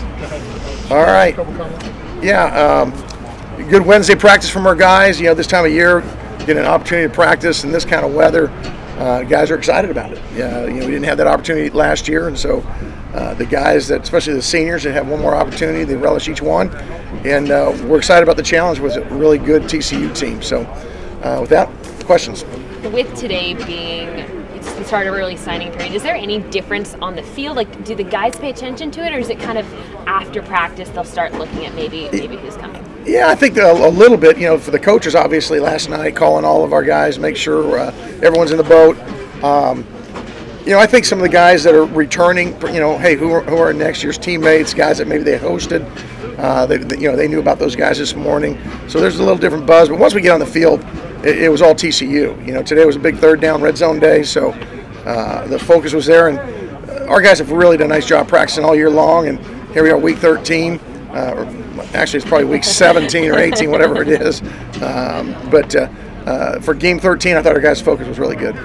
guys. All right. Yeah, um, good Wednesday practice from our guys. You know, this time of year, getting an opportunity to practice in this kind of weather. Uh, guys are excited about it. Yeah, you know, we didn't have that opportunity last year, and so uh, the guys that, especially the seniors, that have one more opportunity, they relish each one, and uh, we're excited about the challenge. with a really good TCU team. So, uh, with that, questions. With today being start of early signing period, is there any difference on the field? Like, do the guys pay attention to it, or is it kind of after practice they'll start looking at maybe maybe who's coming? Yeah, I think a, a, little bit. You know, for the coaches, obviously, last night calling all of our guys, make sure uh, everyone's in the boat. Um, you know, I think some of the guys that are returning, you know, hey, who are, who are next year's teammates, guys that maybe they hosted, uh, they, you know, they knew about those guys this morning. So there's a little different buzz. But once we get on the field, it, it was all TCU. You know, today was a big third down red zone day, so uh, the focus was there. And our guys have really done a nice job practicing all year long. And here we are, week 13. Uh, actually, it's probably week 17 or 18, whatever it is. Um, but uh, uh, for game 13, I thought our guys' focus was really good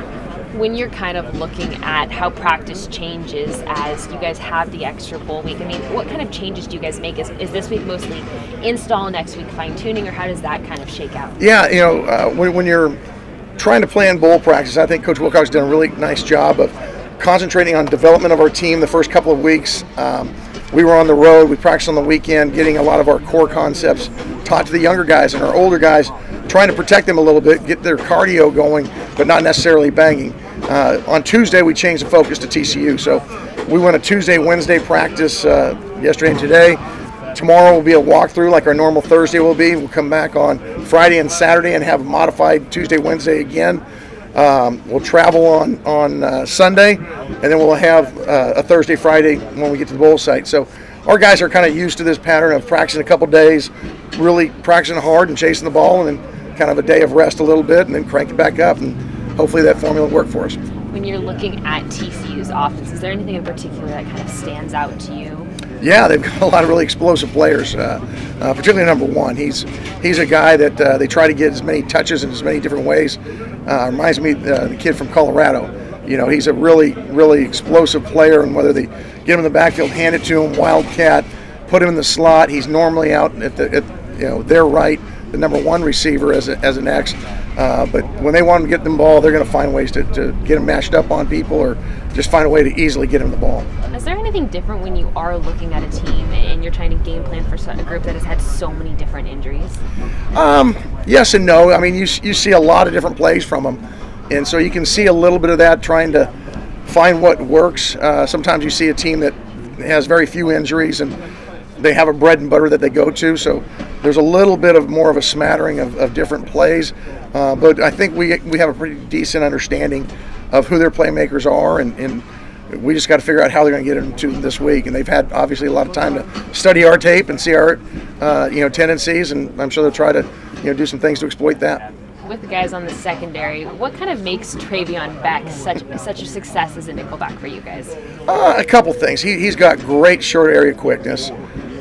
when you're kind of looking at how practice changes as you guys have the extra bowl week, I mean, what kind of changes do you guys make? Is, is this week mostly install, next week fine tuning, or how does that kind of shake out? Yeah, you know, uh, when, when you're trying to plan bowl practice, I think Coach Wilcox has done a really nice job of concentrating on development of our team the first couple of weeks. Um, we were on the road, we practiced on the weekend, getting a lot of our core concepts taught to the younger guys and our older guys, trying to protect them a little bit, get their cardio going, but not necessarily banging. Uh, on Tuesday, we changed the focus to TCU. So we went a Tuesday, Wednesday practice uh, yesterday and today. Tomorrow will be a walkthrough like our normal Thursday will be. We'll come back on Friday and Saturday and have a modified Tuesday, Wednesday again. Um, we'll travel on on uh, Sunday, and then we'll have uh, a Thursday, Friday when we get to the bowl site. So our guys are kind of used to this pattern of practicing a couple days, really practicing hard and chasing the ball, and then kind of a day of rest a little bit, and then crank it back up. And hopefully that formula will work for us. When you're looking at TCU's offense, is there anything in particular that kind of stands out to you? Yeah, they've got a lot of really explosive players. Uh, uh, particularly number one, he's he's a guy that uh, they try to get as many touches in as many different ways. Uh, reminds me of uh, the kid from Colorado. You know, he's a really really explosive player, and whether they get him in the backfield, hand it to him, wildcat, put him in the slot, he's normally out at the at, you know their right, the number one receiver as a, as an X. Uh, but when they want to get them ball, they're going to find ways to, to get them mashed up on people or just find a way to easily get them the ball. Is there anything different when you are looking at a team and you're trying to game plan for a group that has had so many different injuries? Um, yes and no. I mean, you, you see a lot of different plays from them. And so you can see a little bit of that trying to find what works. Uh, sometimes you see a team that has very few injuries and they have a bread and butter that they go to. So there's a little bit of more of a smattering of, of different plays. Uh, but I think we, we have a pretty decent understanding of who their playmakers are, and, and we just got to figure out how they're going to get into this week. And they've had obviously a lot of time to study our tape and see our uh, you know tendencies, and I'm sure they'll try to you know do some things to exploit that. With the guys on the secondary, what kind of makes Traveon Beck such such a success as a nickelback for you guys? Uh, a couple things. He, he's got great short area quickness.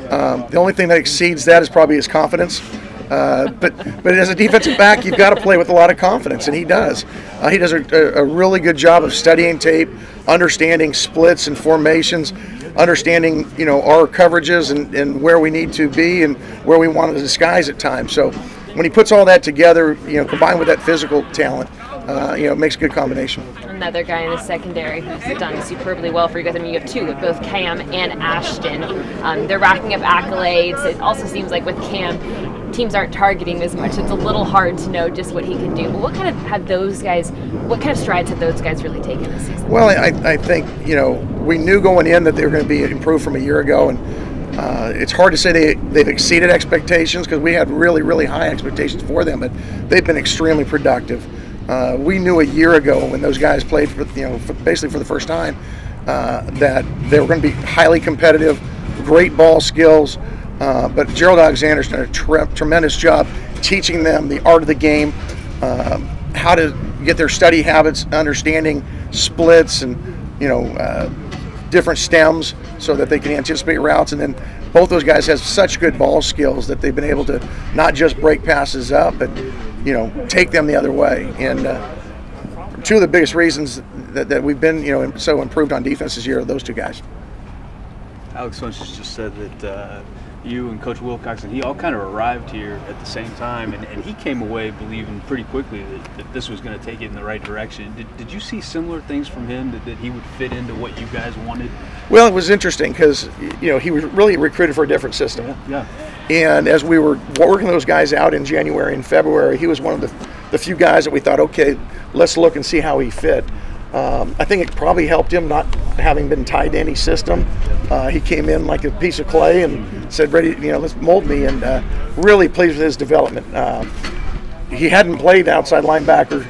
Um, the only thing that exceeds that is probably his confidence. Uh, but but as a defensive back, you've got to play with a lot of confidence, and he does. Uh, he does a, a, really good job of studying tape, understanding splits and formations, understanding you know our coverages and, and where we need to be and where we want to disguise at times. So when he puts all that together, you know, combined with that physical talent, uh, you know, makes a good combination. Another guy in the secondary who's done superbly well for you guys. I mean, you have two with both Cam and Ashtyn. Um, they're racking up accolades. It also seems like with Cam, teams aren't targeting as much. It's a little hard to know just what he can do. But what kind of have those guys? What kind of strides have those guys really taken this season? Well, I, I think you know we knew going in that they were going to be improved from a year ago, and uh, it's hard to say they they've exceeded expectations because we had really really high expectations for them, but they've been extremely productive. Uh, we knew a year ago when those guys played for you know for basically for the first time uh, that they were going to be highly competitive, great ball skills. Uh, but Gerald Alexander's done a tre- tremendous job teaching them the art of the game, uh, how to get their study habits, understanding splits and you know uh, different stems, so that they can anticipate routes. And then both those guys have such good ball skills that they've been able to not just break passes up, but you know take them the other way. And uh, two of the biggest reasons that, that we've been you know so improved on defense this year are those two guys. Alex Funches just said that uh, you and Coach Wilcox and he all kind of arrived here at the same time, and, and he came away believing pretty quickly that, that this was going to take it in the right direction. Did, did you see similar things from him that, that he would fit into what you guys wanted? Well, it was interesting because you know he was really recruited for a different system. Yeah. And as we were working those guys out in January and February, he was one of the, the few guys that we thought, okay, let's look and see how he fit. Um, I think it probably helped him not having been tied to any system. Uh, he came in like a piece of clay and said, "Ready, you know, let's mold me." And uh, really pleased with his development. Uh, he hadn't played outside linebacker.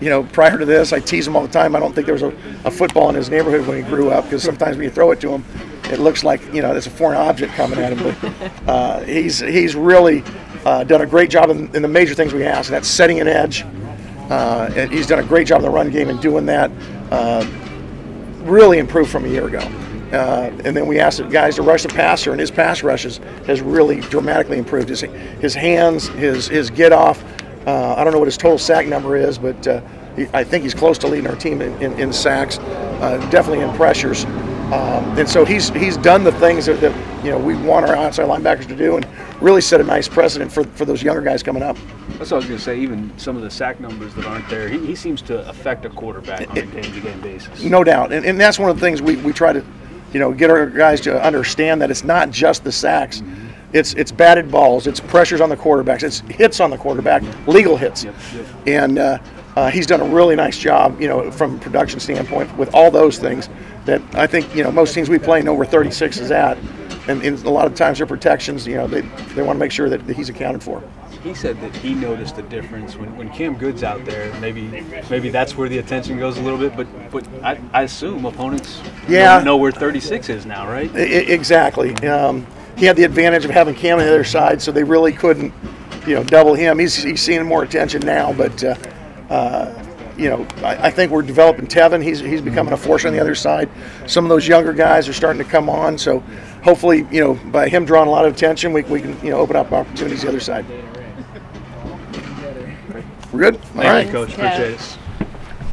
You know, prior to this, I tease him all the time. I don't think there was a, a football in his neighborhood when he grew up because sometimes when you throw it to him, it looks like you know there's a foreign object coming at him. But uh, he's he's really uh, done a great job in, in the major things we. And that's setting an edge. Uh, and he's done a great job in the run game and doing that. Uh, really improved from a year ago. Uh, and then we asked the guys to rush the passer, and his pass rushes has really dramatically improved. His, his hands, his his get off. Uh, I don't know what his total sack number is, but uh, he, I think he's close to leading our team in, in, in sacks, uh, definitely in pressures. Um, and so he's he's done the things that, that you know we want our outside linebackers to do, and really set a nice precedent for, for those younger guys coming up. That's what I was going to say. Even some of the sack numbers that aren't there, he, he seems to affect a quarterback on a game-to-game basis. No doubt, and, and that's one of the things we, we try to, you know, get our guys to understand that it's not just the sacks. Mm-hmm. It's it's batted balls, it's pressures on the quarterbacks, it's hits on the quarterback, legal hits, Yep, yep. and uh, uh, he's done a really nice job, you know, from a production standpoint with all those things. That I think you know most teams we play know where 36 is at, and, and a lot of times their protections, you know, they they want to make sure that, that he's accounted for. He said that he noticed a difference when, when Cam Goode's out there. Maybe maybe that's where the attention goes a little bit. But but I, I assume opponents Yeah. know, know where 36 is now, right? I- exactly. Um, he had the advantage of having Cam on the other side, so they really couldn't, you know, double him. He's he's seeing more attention now, but. Uh, uh, you know, I, I think we're developing Tevin. He's he's becoming a force on the other side. Some of those younger guys are starting to come on. So, hopefully, you know, by him drawing a lot of attention, we, we can you know open up opportunities the other side. We're good. All Thank right. you, Coach. Appreciate it.